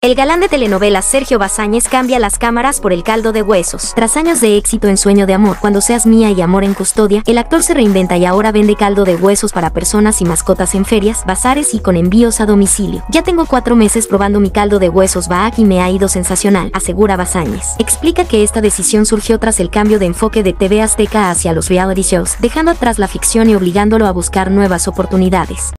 El galán de telenovelas Sergio Bazáñez cambia las cámaras por el caldo de huesos. Tras años de éxito en Sueño de Amor, Cuando seas mía y Amor en custodia, el actor se reinventa y ahora vende caldo de huesos para personas y mascotas en ferias, bazares y con envíos a domicilio. Ya tengo cuatro meses probando mi caldo de huesos Baak y me ha ido sensacional, asegura Bazáñez. Explica que esta decisión surgió tras el cambio de enfoque de TV Azteca hacia los reality shows, dejando atrás la ficción y obligándolo a buscar nuevas oportunidades.